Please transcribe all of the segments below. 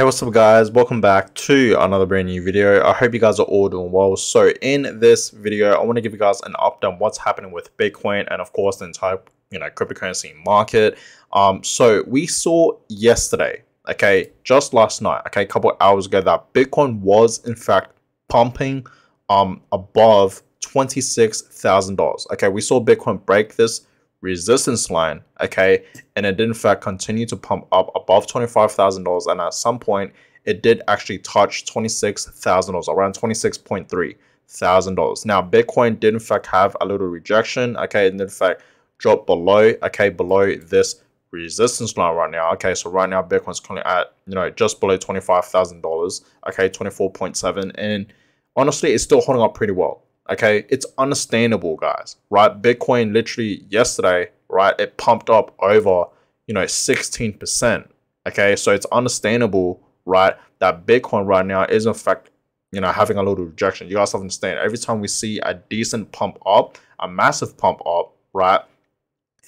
Hey what's up guys? Welcome back to another brand new video. I hope you guys are all doing well. So in this video I want to give you guys an update on what's happening with Bitcoin and of course the entire you know cryptocurrency market. Um so we saw yesterday okay just last night okay a couple hours ago that Bitcoin was in fact pumping um above $26,000 okay we saw Bitcoin break this resistance line, okay, and it did in fact continue to pump up above $25,000 and at some point it did actually touch $26,000, around $26.3 thousand. Now Bitcoin did in fact have a little rejection, okay, and in fact dropped below, okay, below this resistance line right now. Okay, so right now Bitcoin's currently at you know just below twenty five thousand dollars. Okay, twenty four point seven, and honestly, it's still holding up pretty well. Okay, it's understandable, guys, right? Bitcoin literally yesterday, right, it pumped up over, you know, 16%. Okay, so it's understandable, right, that Bitcoin right now is in fact, you know, having a little rejection. You guys have to understand every time we see a decent pump up, a massive pump up, right,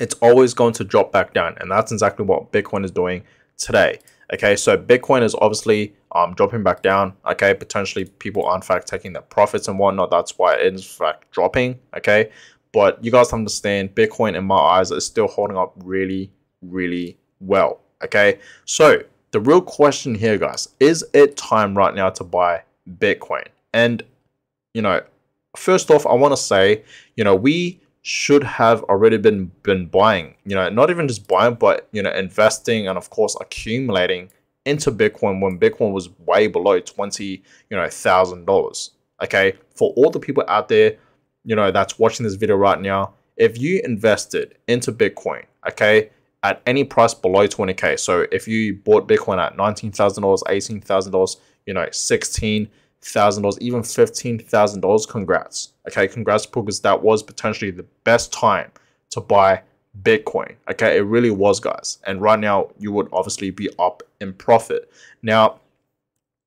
it's always going to drop back down. And that's exactly what Bitcoin is doing today. Okay, so Bitcoin is obviously um, dropping back down. Okay, potentially people are in fact taking their profits and whatnot. That's why it is fact dropping. Okay, but you guys understand Bitcoin in my eyes is still holding up really, really well. Okay, so the real question here, guys, is it time right now to buy Bitcoin? And you know, first off, I want to say, you know, we should have already been been buying you know not even just buying but you know investing and of course accumulating into bitcoin when bitcoin was way below 20 you know thousand dollars okay? For all the people out there you know that's watching this video right now if you invested into bitcoin okay at any price below 20k so if you bought bitcoin at $19000 $18000 you know 16 thousand dollars, even fifteen thousand dollars, congrats. Okay, congrats because that was potentially the best time to buy Bitcoin. Okay, it really was, guys. And right now, you would obviously be up in profit. Now,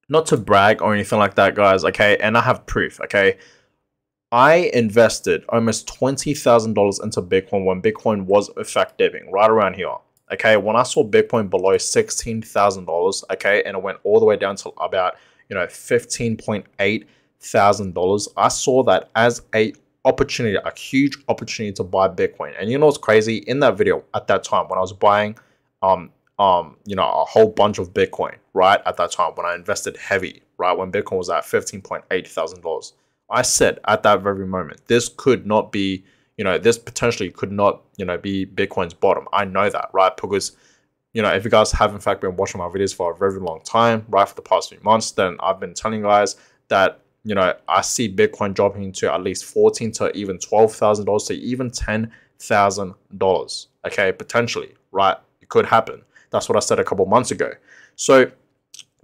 not to brag or anything like that, guys. Okay, and I have proof. Okay, I invested almost twenty thousand dollars into Bitcoin when Bitcoin was effect dipping right around here. Okay, when I saw Bitcoin below sixteen thousand dollars, okay, and it went all the way down to about you know, $15.8 thousand. I saw that as a opportunity, a huge opportunity to buy Bitcoin. And you know what's crazy? In that video at that time when I was buying um um you know a whole bunch of Bitcoin, right? At that time when I invested heavy, right? When Bitcoin was at $15.8 thousand. I said at that very moment, this could not be, you know, this potentially could not, you know, be Bitcoin's bottom. I know that, right? Because you know, if you guys have in fact been watching my videos for a very long time, right for the past few months, then I've been telling you guys that you know I see Bitcoin dropping to at least fourteen to even twelve thousand dollars to even ten thousand dollars. Okay, potentially, right? It could happen. That's what I said a couple months ago. So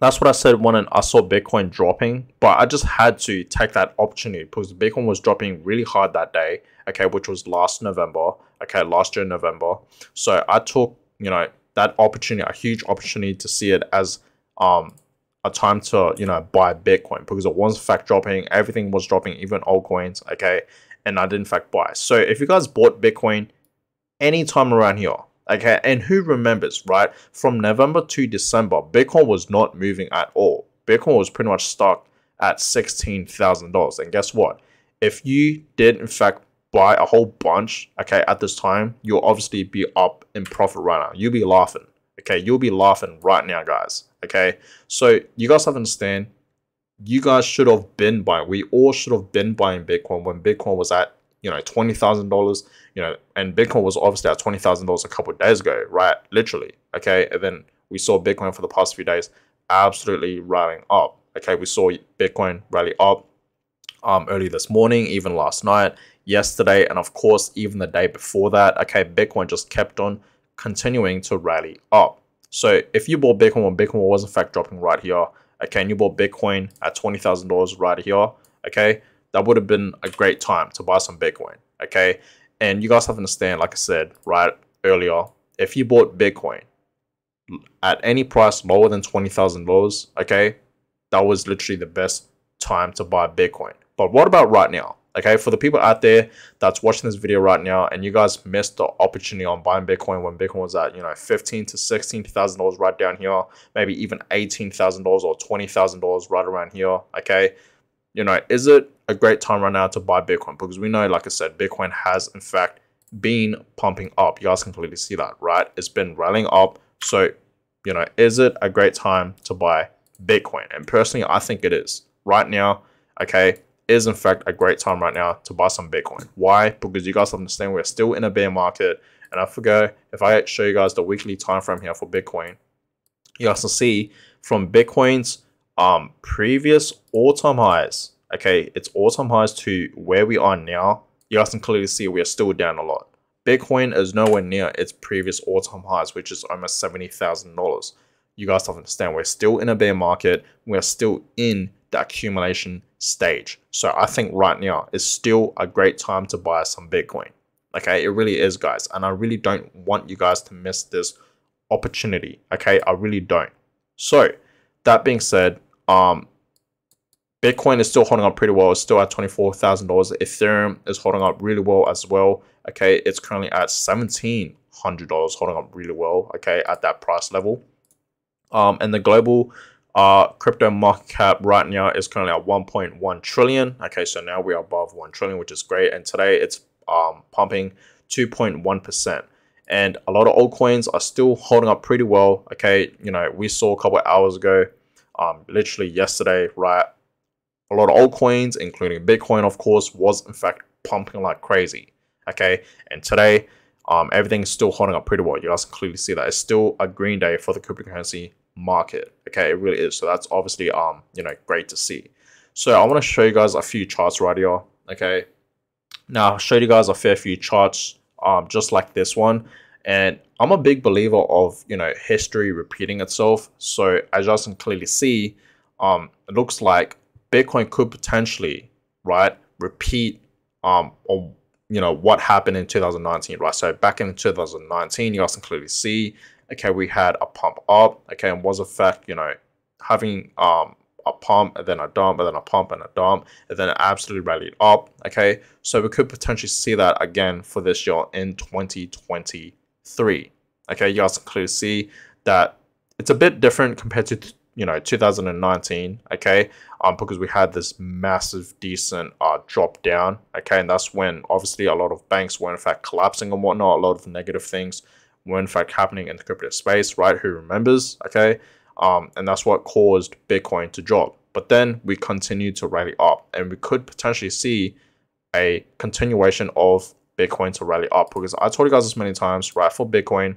that's what I said when I saw Bitcoin dropping, but I just had to take that opportunity because Bitcoin was dropping really hard that day, okay, which was last November, okay, last year November. So I took, you know, that opportunity, a huge opportunity to see it as um, a time to you know buy Bitcoin because it was fact dropping, everything was dropping, even altcoins. Okay, and I did in fact buy. So if you guys bought Bitcoin anytime around here, okay, and who remembers right from November to December, Bitcoin was not moving at all. Bitcoin was pretty much stuck at sixteen thousand dollars, and guess what? If you did in fact buy a whole bunch, okay, at this time, you'll obviously be up in profit right now. You'll be laughing, okay? You'll be laughing right now, guys, okay? So you guys have to understand, you guys should have been buying, we all should have been buying Bitcoin when Bitcoin was at, you know, $20,000, you know, and Bitcoin was obviously at $20,000 a couple days ago, right? Literally, okay? And then we saw Bitcoin for the past few days absolutely rallying up, okay? We saw Bitcoin rally up um, early this morning, even last night, yesterday, and of course, even the day before that. Okay, Bitcoin just kept on continuing to rally up. So if you bought Bitcoin when Bitcoin was in fact dropping right here, okay, and you bought Bitcoin at $20,000 right here, okay, that would have been a great time to buy some Bitcoin, okay? And you guys have to understand, like I said right earlier, if you bought Bitcoin at any price lower than $20,000, okay, that was literally the best time to buy Bitcoin. But what about right now? Okay, for the people out there that's watching this video right now, and you guys missed the opportunity on buying Bitcoin when Bitcoin was at you know fifteen to sixteen thousand dollars right down here, maybe even eighteen thousand dollars or twenty thousand dollars right around here. Okay, you know, is it a great time right now to buy Bitcoin? Because we know, like I said, Bitcoin has in fact been pumping up. You guys can clearly see that, right? It's been rallying up. So, you know, is it a great time to buy Bitcoin? And personally, I think it is. Right now, okay, is in fact a great time right now to buy some Bitcoin. Why? Because you guys understand we're still in a bear market. And I forget if I show you guys the weekly time frame here for Bitcoin, you guys can see from Bitcoin's um previous all-time highs, okay, it's all-time highs to where we are now. You guys can clearly see we are still down a lot. Bitcoin is nowhere near its previous all-time highs, which is almost seventy thousand dollars. You guys to understand we're still in a bear market. We're still in the accumulation stage. So I think right now is still a great time to buy some Bitcoin. Okay, it really is, guys. And I really don't want you guys to miss this opportunity. Okay, I really don't. So that being said, um, Bitcoin is still holding up pretty well. It's still at $24,000. Ethereum is holding up really well as well. Okay, it's currently at $1,700 holding up really well. Okay, at that price level. Um, and the global uh, crypto market cap right now is currently at 1.1 trillion. Okay, so now we're above 1 trillion, which is great. And today it's um, pumping 2.1%. And a lot of altcoins are still holding up pretty well. Okay, you know, we saw a couple hours ago, um, literally yesterday, right? A lot of altcoins, including Bitcoin, of course, was in fact pumping like crazy. Okay, and today, um, everything's still holding up pretty well. You guys can clearly see that it's still a green day for the cryptocurrency market. Okay, it really is. So that's obviously um you know great to see. So I want to show you guys a few charts right here. Okay, now I'll show you guys a fair few charts um just like this one. And I'm a big believer of you know history repeating itself. So as you can clearly see, um it looks like Bitcoin could potentially right repeat um or you know what happened in 2019 right so back in 2019 you guys can clearly see okay, we had a pump up, okay, and was a fact, you know, having um a pump and then a dump and then a pump and a dump and then it absolutely rallied up. Okay, so we could potentially see that again for this year in 2023. Okay, you guys can clearly see that it's a bit different compared to you know 2019. Okay, um, because we had this massive decent uh drop down. Okay, and that's when obviously a lot of banks were in fact collapsing and whatnot, a lot of negative things were in fact happening in the crypto space, right? Who remembers? Okay. Um, and that's what caused Bitcoin to drop. But then we continued to rally up, and we could potentially see a continuation of Bitcoin to rally up because I told you guys this many times, right? For Bitcoin,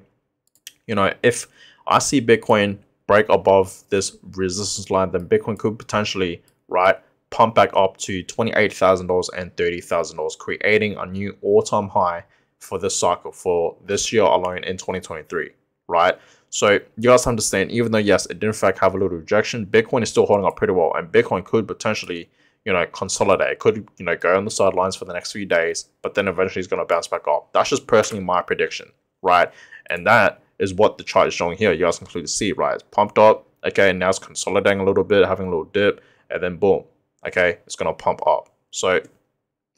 you know, if I see Bitcoin break above this resistance line, then Bitcoin could potentially, right, pump back up to $28,000 and $30,000, creating a new all time high for this cycle for this year alone in 2023, right? So you guys understand, even though yes, it did in fact have a little rejection, Bitcoin is still holding up pretty well, and Bitcoin could potentially, you know, consolidate. It could, you know, go on the sidelines for the next few days, but then eventually it's going to bounce back up. That's just personally my prediction, right? And that is what the chart is showing here. You guys can clearly see, right? It's pumped up, okay, and now it's consolidating a little bit, having a little dip, and then boom, okay, it's going to pump up. So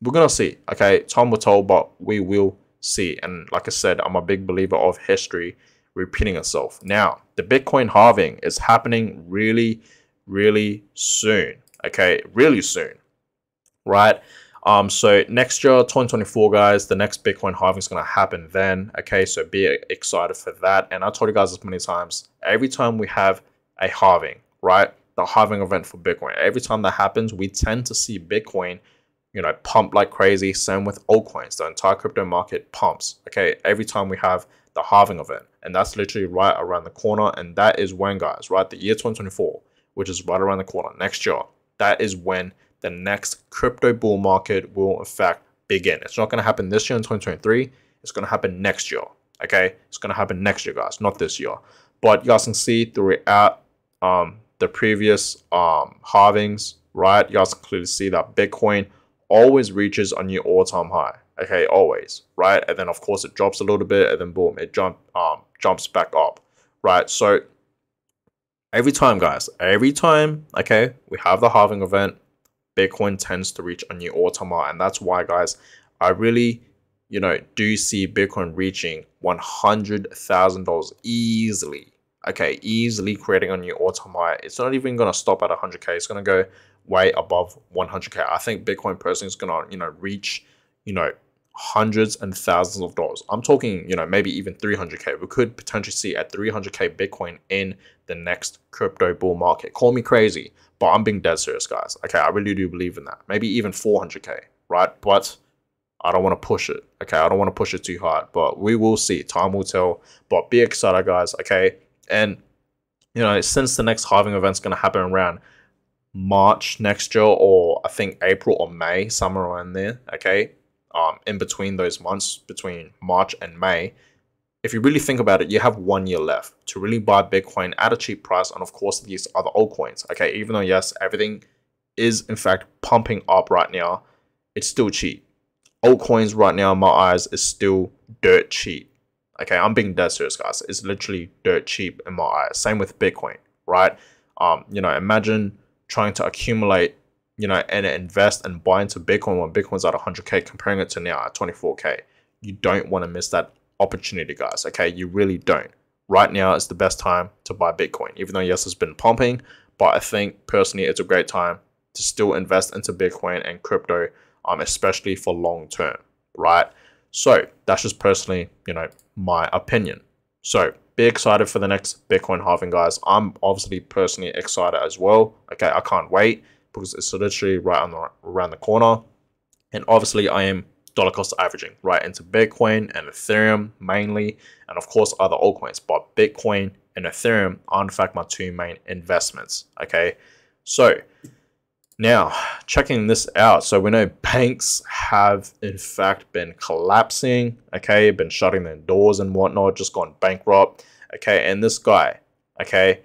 we're going to see, okay, time will tell, but we will see. And like I said, I'm a big believer of history repeating itself. Now, the Bitcoin halving is happening really, really soon. Okay, really soon. Right? Um, so next year, 2024, guys, the next Bitcoin halving is going to happen then. Okay, so be excited for that. And I told you guys this many times. Every time we have a halving, right? The halving event for Bitcoin. Every time that happens, we tend to see Bitcoin you know, pump like crazy. Same with altcoins. The entire crypto market pumps. Okay, every time we have the halving event, and that's literally right around the corner. And that is when, guys, right, the year 2024, which is right around the corner next year. That is when the next crypto bull market will in fact begin. It's not going to happen this year in 2023. It's going to happen next year. Okay, it's going to happen next year, guys, not this year. But you guys can see throughout um, the previous um, halvings, right? You guys can clearly see that Bitcoin always reaches a new all-time high. Okay, always, right? And then of course it drops a little bit, and then boom, it jump um jumps back up, right? So every time, guys, every time, okay, we have the halving event, Bitcoin tends to reach a new all-time high. And that's why, guys, I really, you know, do see Bitcoin reaching $100,000 easily. Okay, easily creating a new all-time high. It's not even going to stop at 100K. It's going to go way above 100K. I think Bitcoin personally is going to, you know, reach, you know, hundreds and thousands of dollars. I'm talking, you know, maybe even 300k. We could potentially see at 300k Bitcoin in the next crypto bull market. Call me crazy, but I'm being dead serious, guys. Okay, I really do believe in that. Maybe even 400k, right? But I don't want to push it. Okay, I don't want to push it too hard, but we will see. Time will tell. But be excited, guys. Okay, and you know, since the next halving event's going to happen around March next year, or I think April or May, somewhere around there. Okay, um, in between those months, between March and May, if you really think about it, you have one year left to really buy Bitcoin at a cheap price. And of course, these other altcoins. Okay, even though, yes, everything is in fact pumping up right now, it's still cheap. Altcoins right now, in my eyes, is still dirt cheap. Okay, I'm being dead serious, guys. It's literally dirt cheap in my eyes. Same with Bitcoin, right? Um, you know, imagine trying to accumulate you know, and invest and buy into Bitcoin when Bitcoin's at 100K, comparing it to now at 24K. You don't want to miss that opportunity, guys. Okay, you really don't. Right now is the best time to buy Bitcoin, even though, yes, it's been pumping. But I think personally, it's a great time to still invest into Bitcoin and crypto, um, especially for long term, right? So that's just personally, you know, my opinion. So be excited for the next Bitcoin halving, guys. I'm obviously personally excited as well. Okay, I can't wait because it's literally right on the, around the corner. And obviously, I am dollar cost averaging right into Bitcoin and Ethereum mainly, and of course other altcoins. But Bitcoin and Ethereum are in fact my two main investments. Okay, so now checking this out, so we know banks have in fact been collapsing. Okay, been shutting their doors and whatnot, just gone bankrupt. Okay, and this guy, okay,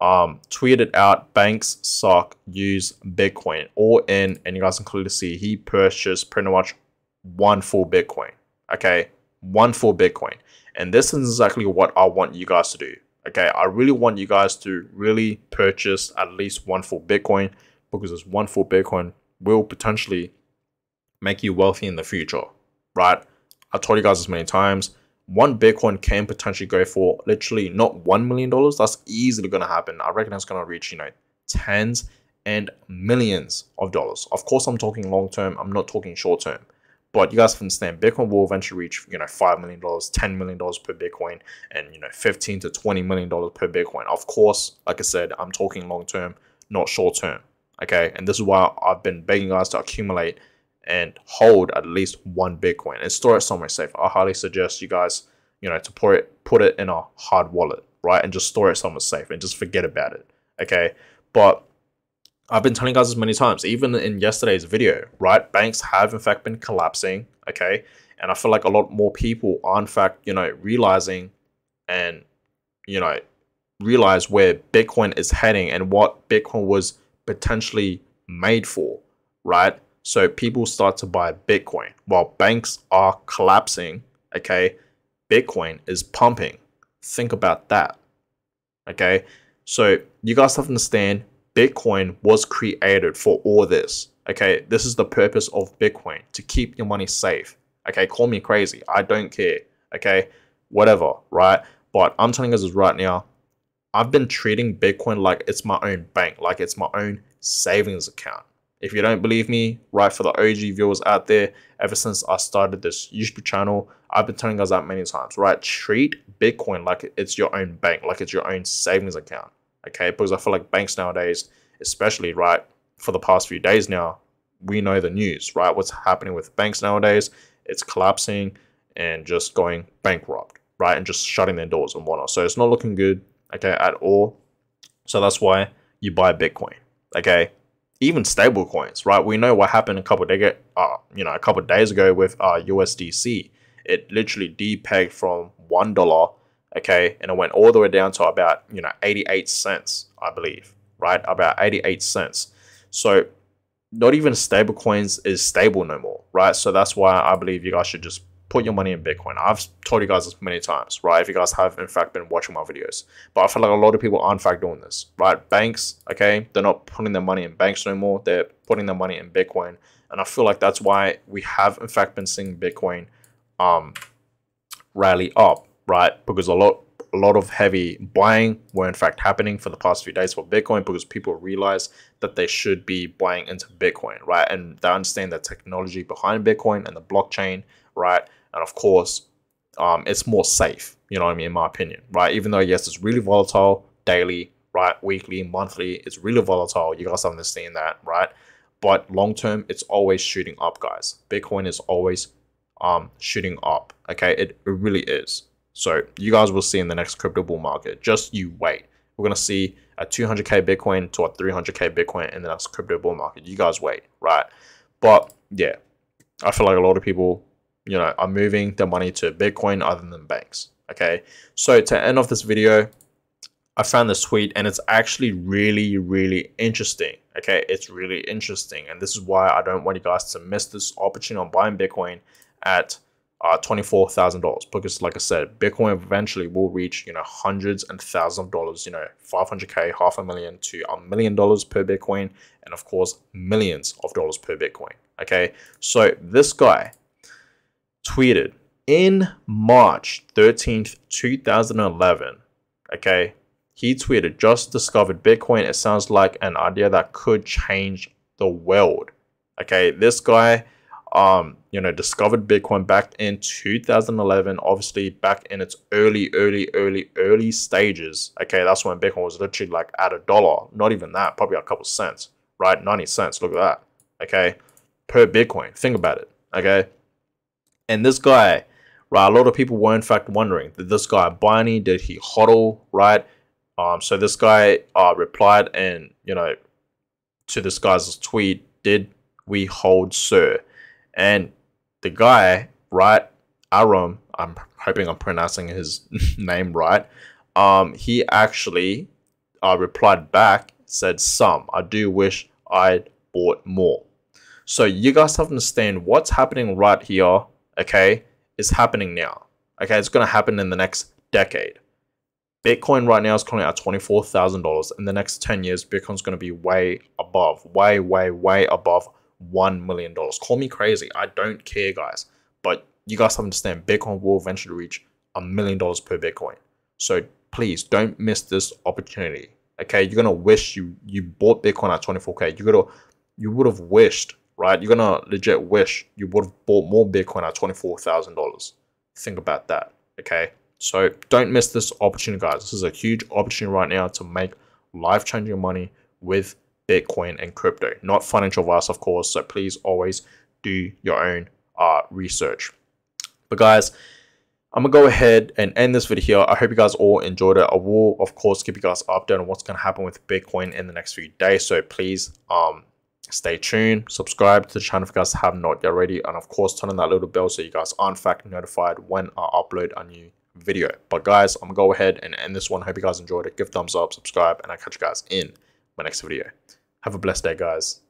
um, tweeted out banks suck use Bitcoin all in, and you guys can clearly see he purchased pretty much one full Bitcoin. Okay, one full Bitcoin, and this is exactly what I want you guys to do. Okay, I really want you guys to really purchase at least one full Bitcoin because this one full Bitcoin will potentially make you wealthy in the future, right? I told you guys this many times one Bitcoin can potentially go for literally not $1 million. That's easily going to happen. I reckon it's going to reach, you know, tens and millions of dollars. Of course, I'm talking long term. I'm not talking short term. But you guys understand, Bitcoin will eventually reach, you know, $5 million, $10 million per Bitcoin, and, you know, 15 to $20 million per Bitcoin. Of course, like I said, I'm talking long term, not short term. Okay. And this is why I've been begging guys to accumulate and hold at least one Bitcoin and store it somewhere safe. I highly suggest you guys, you know, to put it put it in a hard wallet, right? And just store it somewhere safe and just forget about it. Okay. But I've been telling guys this many times, even in yesterday's video, right? Banks have in fact been collapsing. Okay. And I feel like a lot more people are in fact, you know, realizing and you know, realize where Bitcoin is heading and what Bitcoin was potentially made for, right? So people start to buy Bitcoin while banks are collapsing. Okay. Bitcoin is pumping. Think about that. Okay. So you guys have to understand Bitcoin was created for all this. Okay. This is the purpose of Bitcoin to keep your money safe. Okay. Call me crazy. I don't care. Okay. Whatever. Right. But I'm telling you this right now. I've been treating Bitcoin like it's my own bank, like it's my own savings account. If you don't believe me, right for the OG viewers out there, ever since I started this YouTube channel, I've been telling guys that many times, right? Treat Bitcoin like it's your own bank, like it's your own savings account, okay? Because I feel like banks nowadays, especially, right, for the past few days now, we know the news, right? What's happening with banks nowadays, it's collapsing and just going bankrupt, right? And just shutting their doors and whatnot. So it's not looking good, okay, at all. So that's why you buy Bitcoin, okay? even stable coins, right? We know what happened a couple days, uh, you know, a couple days ago with uh, USDC. It literally depegged from one dollar, okay, and it went all the way down to about you know 88 cents, I believe, right? About 88 cents. So not even stable coins is stable no more, right? So that's why I believe you guys should just put your money in Bitcoin. I've told you guys this many times, right? If you guys have in fact been watching my videos, but I feel like a lot of people aren't in fact doing this, right? Banks, okay, they're not putting their money in banks no more. They're putting their money in Bitcoin, and I feel like that's why we have in fact been seeing Bitcoin um rally up, right? Because a lot a lot of heavy buying were in fact happening for the past few days for Bitcoin because people realize that they should be buying into Bitcoin, right? And they understand the technology behind Bitcoin and the blockchain, right? And of course, um, it's more safe, you know what I mean, in my opinion, right? Even though, yes, it's really volatile daily, right? Weekly, monthly, it's really volatile. You guys understand that, right? But long term, it's always shooting up, guys. Bitcoin is always um, shooting up, okay? It, it really is. So you guys will see in the next crypto bull market. Just you wait. We're gonna see a 200k Bitcoin to a 300k Bitcoin in the next crypto bull market. You guys wait, right? But yeah, I feel like a lot of people, you know, are moving their money to Bitcoin other than banks. Okay, so to end off this video, I found this tweet and it's actually really, really interesting. Okay, it's really interesting, and this is why I don't want you guys to miss this opportunity on buying Bitcoin at uh, $24,000 because like I said, Bitcoin eventually will reach, you know, hundreds and thousands of dollars, you know, 500K, half a million to a million dollars per Bitcoin. And of course, millions of dollars per Bitcoin. Okay. So this guy tweeted in March 13th, 2011. Okay. He tweeted, just discovered Bitcoin. It sounds like an idea that could change the world. Okay. This guy um, you know, discovered Bitcoin back in 2011, obviously back in its early, early, early, early stages. Okay, that's when Bitcoin was literally like at a dollar, not even that, probably a couple cents, right? 90 cents, look at that, okay, per Bitcoin. Think about it, okay? And this guy, right, a lot of people were in fact wondering, did this guy any? Did he hodl, right? Um, so this guy uh, replied and, you know, to this guy's tweet, did we hold, sir? And the guy, right, Aram, I'm hoping I'm pronouncing his name right. Um, he actually uh, replied back, said some. I do wish I'd bought more. So you guys have to understand what's happening right here, okay, is happening now. Okay, it's gonna happen in the next decade. Bitcoin right now is currently at $24,000. In the next 10 years, Bitcoin's going to be way above, way, way, way above $1 million. Call me crazy. I don't care, guys. But you guys have to understand Bitcoin will eventually reach a million dollars per Bitcoin. So please don't miss this opportunity. Okay, you're gonna wish you you bought Bitcoin at 24k. You're gonna you would have wished, right? You're gonna legit wish you would have bought more Bitcoin at $24,000. Think about that. Okay, so don't miss this opportunity, guys. This is a huge opportunity right now to make life changing money with Bitcoin and crypto. Not financial advice, of course. So please always do your own uh, research. But guys, I'm gonna go ahead and end this video here. I hope you guys all enjoyed it. I will, of course, keep you guys updated on what's gonna happen with Bitcoin in the next few days. So please, um, stay tuned. Subscribe to the channel if you guys have not yet already, and of course, turn on that little bell so you guys are in fact notified when I upload a new video. But guys, I'm gonna go ahead and end this one. Hope you guys enjoyed it. Give thumbs up, subscribe, and I'll catch you guys in my next video. Have a blessed day, guys.